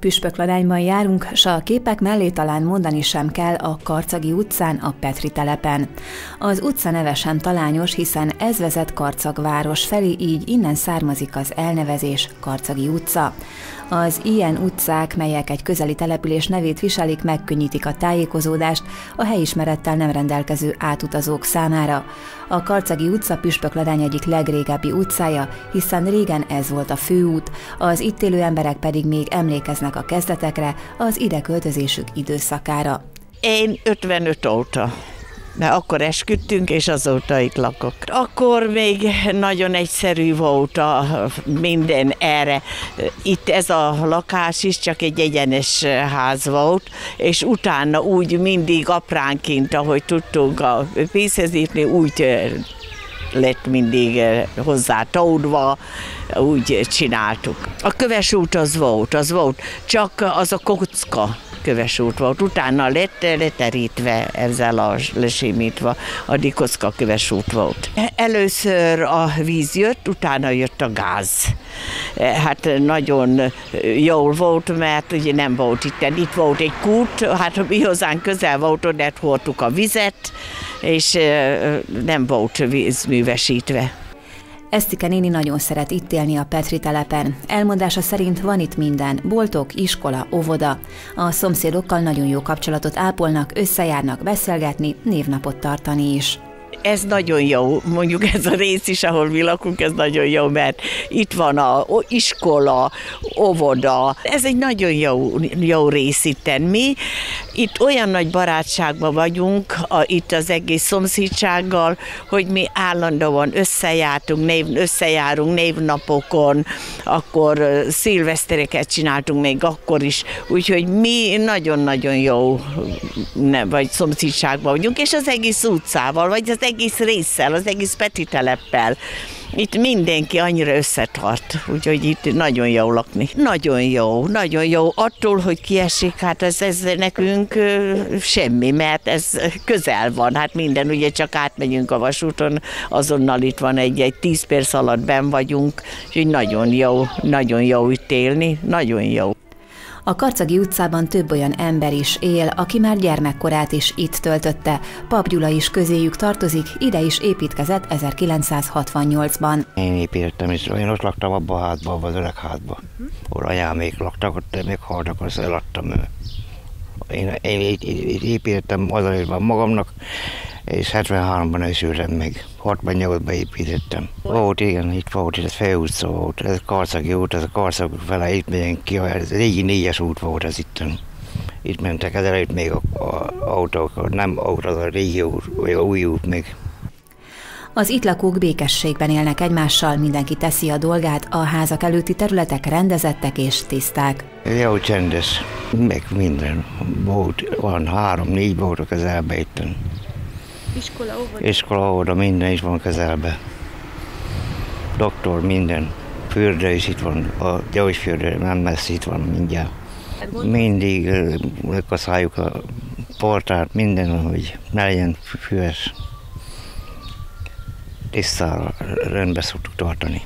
Püspökladányban járunk, s a képek mellé talán mondani sem kell a Karcagi utcán, a Petri telepen. Az utca neve sem talányos, hiszen ez vezet Karcag város felé, így innen származik az elnevezés Karcagi utca. Az ilyen utcák, melyek egy közeli település nevét viselik, megkönnyítik a tájékozódást a helyismerettel nem rendelkező átutazók számára. A Karcagi utca Püspökladány egyik legrégebbi utcája, hiszen régen ez volt a főút, az itt élő emberek pedig még emlékeznek a kezdetekre, az ide költözésük időszakára. Én 55 óta mert akkor esküdtünk, és azóta itt lakok. Akkor még nagyon egyszerű volt a minden erre. Itt ez a lakás is csak egy egyenes ház volt, és utána úgy mindig apránként, ahogy tudtunk a pénzezítni, úgy lett mindig hozzá tódva, úgy csináltuk. A köves út az volt, az volt, csak az a kocka köves út volt. Utána lett leterítve ezzel a lesimítva, addig kocka köves út volt. Először a víz jött, utána jött a gáz. Hát nagyon jól volt, mert ugye nem volt itt, itt volt egy kút, hát mi hozzánk közel volt, ott hordtuk a vizet, és nem volt vízművesítve. Esztike néni nagyon szeret itt élni a Petri telepen. Elmondása szerint van itt minden, boltok, iskola, óvoda. A szomszédokkal nagyon jó kapcsolatot ápolnak, összejárnak beszélgetni, névnapot tartani is ez nagyon jó, mondjuk ez a rész is, ahol mi lakunk, ez nagyon jó, mert itt van a iskola, óvoda, ez egy nagyon jó, jó rész itten. Mi itt olyan nagy barátságban vagyunk, a, itt az egész szomszédsággal, hogy mi állandóan összejártunk, név, összejárunk névnapokon, akkor szilvesztereket csináltunk még akkor is, úgyhogy mi nagyon-nagyon jó ne, vagy szomszédságban vagyunk, és az egész utcával, vagy az egész résszel, az egész Peti teleppel. Itt mindenki annyira összetart, úgyhogy itt nagyon jó lakni. Nagyon jó, nagyon jó. Attól, hogy kiesik, hát ez, ez nekünk semmi, mert ez közel van. Hát minden, ugye csak átmegyünk a vasúton, azonnal itt van egy, egy tíz perc alatt ben vagyunk, úgyhogy nagyon jó, nagyon jó itt élni, nagyon jó. A Karcagi utcában több olyan ember is él, aki már gyermekkorát is itt töltötte. Pap Gyula is közéjük tartozik, ide is építkezett 1968-ban. Én építettem, és én ott laktam abban a házban, az öreg házban. Uh-huh. Ahol anyámék laktak, ott még haltak, azt eladtam. Én, én, én, én építettem azért magamnak, és 73-ban elsültem meg. 68-ban építettem. Volt, igen, itt volt, ez főutca volt, ez Karcagi út, ez a Karcag fele, itt megyünk ki, ez régi négyes út volt ez itt. Itt mentek ezelőtt még a, a autók, nem autó, az a régi út, vagy a új út még. Az itt lakók békességben élnek egymással, mindenki teszi a dolgát, a házak előtti területek rendezettek és tiszták. Jó csendes, meg minden. Volt, van három-négy volt a közelbe itt. Iskola, óvoda? Iskola, óvoda, minden is van közelbe. Doktor, minden. Fürdő is itt van, a gyógyfürdő nem messze itt van mindjárt. Hát Mindig lekaszáljuk a portát, minden, hogy ne legyen füves. Tisztára rendbe szoktuk tartani.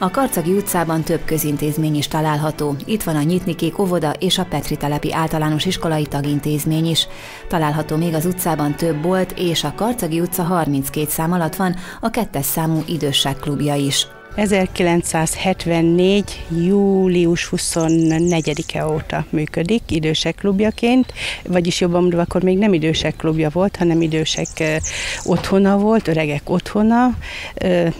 A Karcagi utcában több közintézmény is található. Itt van a Nyitnikék óvoda és a Petri telepi általános iskolai tagintézmény is. Található még az utcában több bolt, és a Karcagi utca 32 szám alatt van a kettes számú idősek klubja is. 1974. július 24-e óta működik idősek klubjaként, vagyis jobban mondva, akkor még nem idősek klubja volt, hanem idősek otthona volt, öregek otthona,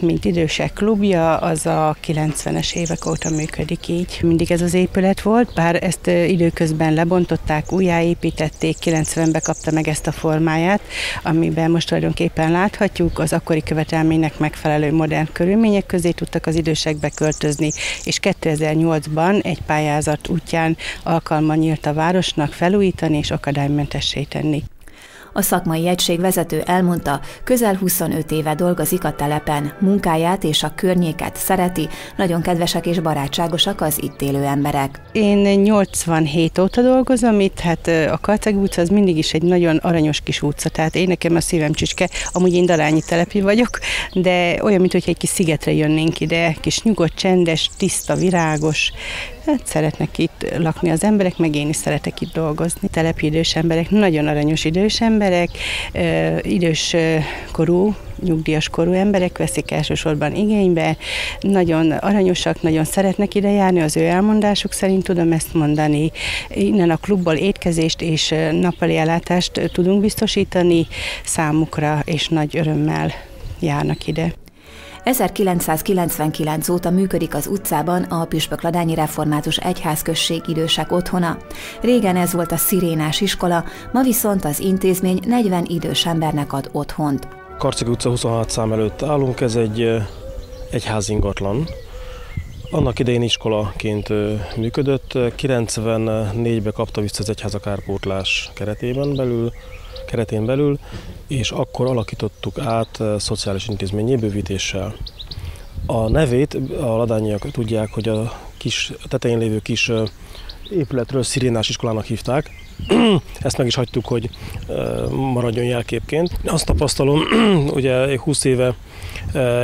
mint idősek klubja, az a 90-es évek óta működik így. Mindig ez az épület volt, bár ezt időközben lebontották, újjáépítették, 90-ben kapta meg ezt a formáját, amiben most tulajdonképpen láthatjuk, az akkori követelménynek megfelelő modern körülmények közé tudtak az idősekbe költözni, és 2008-ban egy pályázat útján alkalma nyílt a városnak felújítani és akadálymentessé tenni. A szakmai egység vezető elmondta, közel 25 éve dolgozik a telepen, munkáját és a környéket szereti, nagyon kedvesek és barátságosak az itt élő emberek. Én 87 óta dolgozom itt, hát a Karceg utca az mindig is egy nagyon aranyos kis utca, tehát én nekem a szívem csücske, amúgy én Darányi telepi vagyok, de olyan, mint egy kis szigetre jönnénk ide, kis nyugodt, csendes, tiszta, virágos, Hát szeretnek itt lakni az emberek, meg én is szeretek itt dolgozni. Telepi idős emberek, nagyon aranyos idős emberek, idős korú, nyugdíjas korú emberek veszik elsősorban igénybe, nagyon aranyosak, nagyon szeretnek ide járni, az ő elmondásuk szerint tudom ezt mondani. Innen a klubból étkezést és nappali ellátást tudunk biztosítani számukra, és nagy örömmel járnak ide. 1999 óta működik az utcában a Püspökladányi Református Egyházközség idősek otthona. Régen ez volt a szirénás iskola, ma viszont az intézmény 40 idős embernek ad otthont. Karceg utca 26 szám előtt állunk, ez egy egyház ingatlan. Annak idején iskolaként működött, 94-ben kapta vissza az egyház a kárpótlás keretében belül, keretén belül, és akkor alakítottuk át szociális intézményé bővítéssel. A nevét a ladányiak tudják, hogy a kis tetején lévő kis épületről szirénás iskolának hívták. Ezt meg is hagytuk, hogy maradjon jelképként. Azt tapasztalom, ugye 20 éve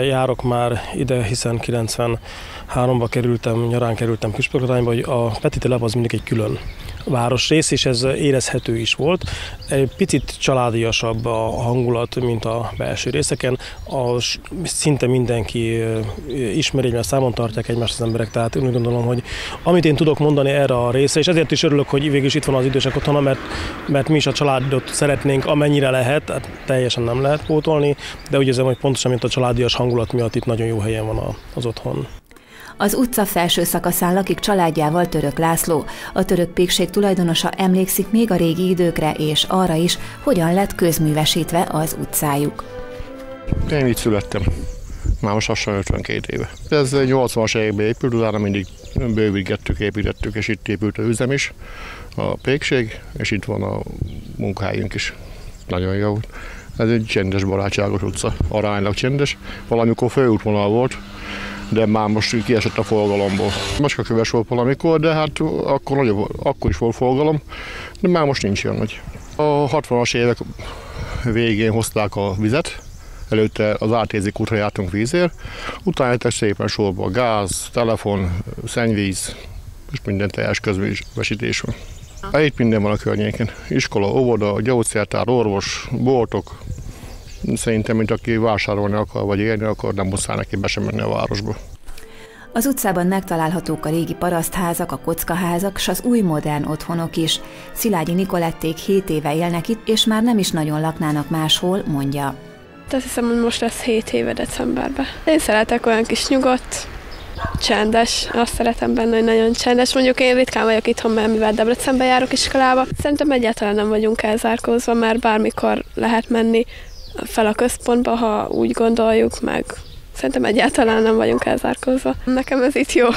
járok már ide, hiszen 93-ba kerültem, nyarán kerültem Püspökladányba, hogy a Peti telep az mindig egy külön városrész, és ez érezhető is volt. Egy picit családiasabb a hangulat, mint a belső részeken. A, szinte mindenki ismeri, mert számon tartják egymást az emberek, tehát úgy gondolom, hogy amit én tudok mondani erre a részre, és ezért is örülök, hogy végül is itt van az idősek otthona, mert, mert mi is a családot szeretnénk, amennyire lehet, hát teljesen nem lehet pótolni, de úgy érzem, hogy pontosan, mint a családias hangulat miatt itt nagyon jó helyen van az otthon. Az utca felső szakaszán lakik családjával Török László. A török pékség tulajdonosa emlékszik még a régi időkre és arra is, hogyan lett közművesítve az utcájuk. Én itt születtem. Már most lassan 52 éve. Ez 80-as években épült, utána mindig bővítettük, építettük, és itt épült a üzem is, a pékség, és itt van a munkahelyünk is. Nagyon jó. Ez egy csendes, barátságos utca, aránylag csendes. Valamikor főútvonal volt, de már most kiesett a forgalomból. köves volt valamikor, de hát akkor, nagyobb, akkor is volt forgalom, de már most nincs ilyen nagy. A 60-as évek végén hozták a vizet, előtte az átézik útra jártunk vízért, utána jöttek szépen sorba gáz, telefon, szennyvíz, és minden teljes közvesítés van. Itt minden van a környéken. Iskola, óvoda, gyógyszertár, orvos, boltok, Szerintem, mint aki vásárolni akar, vagy élni akar, nem muszáj neki be sem menni a városba. Az utcában megtalálhatók a régi parasztházak, a kockaházak, s az új modern otthonok is. Szilágyi Nikolették 7 éve élnek itt, és már nem is nagyon laknának máshol, mondja. Azt hiszem, hogy most lesz 7 éve decemberben. Én szeretek olyan kis nyugodt, csendes, azt szeretem benne, hogy nagyon csendes. Mondjuk én ritkán vagyok itthon, mert mivel Debrecenbe járok iskolába. Szerintem egyáltalán nem vagyunk elzárkózva, mert bármikor lehet menni fel a központba, ha úgy gondoljuk, meg szerintem egyáltalán nem vagyunk elzárkózva. Nekem ez itt jó.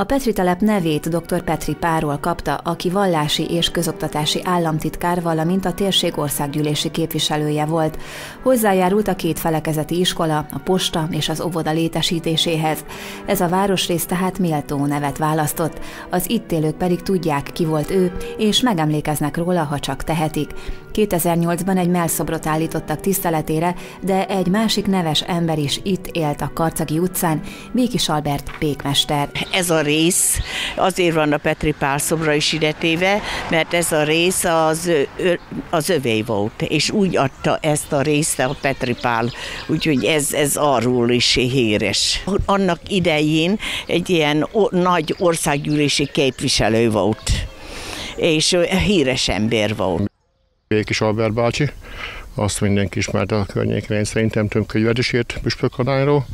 A Petri telep nevét dr. Petri Páról kapta, aki vallási és közoktatási államtitkár, valamint a térség országgyűlési képviselője volt. Hozzájárult a két felekezeti iskola, a posta és az óvoda létesítéséhez. Ez a városrész tehát méltó nevet választott, az itt élők pedig tudják, ki volt ő, és megemlékeznek róla, ha csak tehetik. 2008-ban egy melszobrot állítottak tiszteletére, de egy másik neves ember is itt élt a Karcagi utcán, Békis Albert pékmester. Ez a rész azért van a Petri Pál szobra is idetéve, mert ez a rész az, az övé volt, és úgy adta ezt a részt a Petri Pál, úgyhogy ez, ez arról is híres. Annak idején egy ilyen nagy országgyűlési képviselő volt és híres ember volt. Békis Albert bácsi, azt mindenki ismerte a környéken, én szerintem több könyvet is írt Püspökkanányról,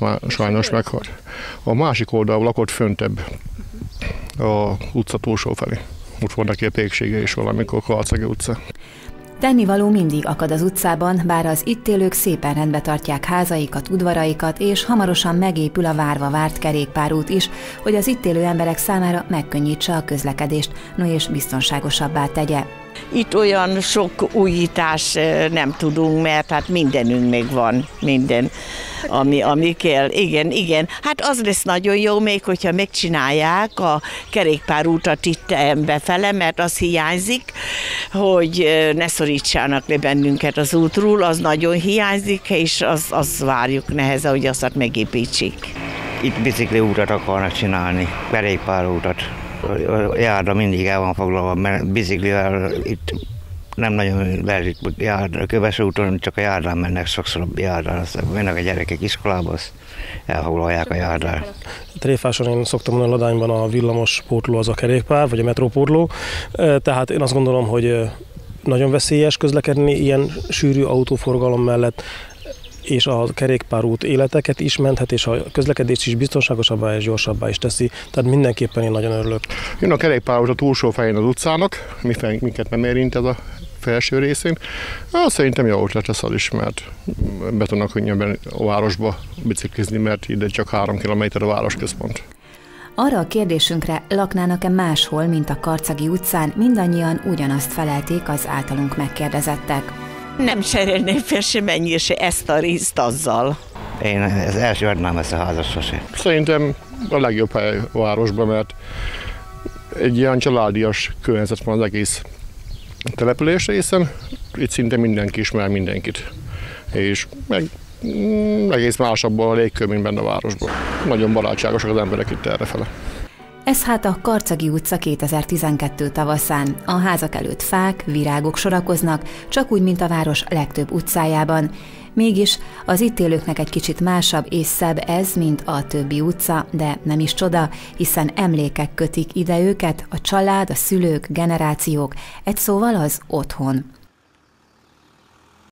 már sajnos meghalt. A másik oldal lakott föntebb, a utca túlsó felé. Ott volt neki a péksége is valamikor, Kalcagi utca. Tennivaló mindig akad az utcában, bár az itt élők szépen rendbe tartják házaikat, udvaraikat, és hamarosan megépül a várva várt kerékpárút is, hogy az itt élő emberek számára megkönnyítse a közlekedést, no és biztonságosabbá tegye. Itt olyan sok újítás nem tudunk, mert hát mindenünk még van, minden, ami, ami kell. Igen, igen. Hát az lesz nagyon jó még, hogyha megcsinálják a kerékpárútat itt befele, mert az hiányzik, hogy ne szorítsának le bennünket az útról, az nagyon hiányzik, és az, az várjuk nehezen, hogy azt megépítsék. Itt bicikli útat akarnak csinálni, kerékpárútat. A járda mindig el van foglalva, mert biciklivel itt nem nagyon lehet. A köves úton csak a járdán mennek, sokszor a járdán, aztán mennek a gyerekek iskolába, azt elfoglalják a járdán. Tréfáson én szoktam mondani, a ladányban a villamos pótló az a kerékpár, vagy a metrópótló, tehát én azt gondolom, hogy nagyon veszélyes közlekedni ilyen sűrű autóforgalom mellett, és a kerékpárút életeket is menthet, és a közlekedést is biztonságosabbá és gyorsabbá is teszi. Tehát mindenképpen én nagyon örülök. Jön a kerékpárút a túlsó fején az utcának, minket nem érint ez a felső részén. Hát, szerintem jó ötlet lesz az is, mert be tudnak könnyebben a városba biciklizni, mert ide csak három kilométer a városközpont. Arra a kérdésünkre, laknának-e máshol, mint a Karcagi utcán, mindannyian ugyanazt felelték az általunk megkérdezettek. Nem cserélném fel sem ennyire se ezt a részt azzal. Én az első adnám ezt a házat sosem. Szerintem a legjobb hely a városban, mert egy ilyen családias környezet van az egész település részen. Itt szinte mindenki ismer mindenkit. És meg mm, egész másabb a légkör, mint benne a városban. Nagyon barátságosak az emberek itt errefele. Ez hát a Karcagi utca 2012 tavaszán. A házak előtt fák, virágok sorakoznak, csak úgy, mint a város legtöbb utcájában. Mégis az itt élőknek egy kicsit másabb és szebb ez, mint a többi utca, de nem is csoda, hiszen emlékek kötik ide őket, a család, a szülők, generációk, egy szóval az otthon.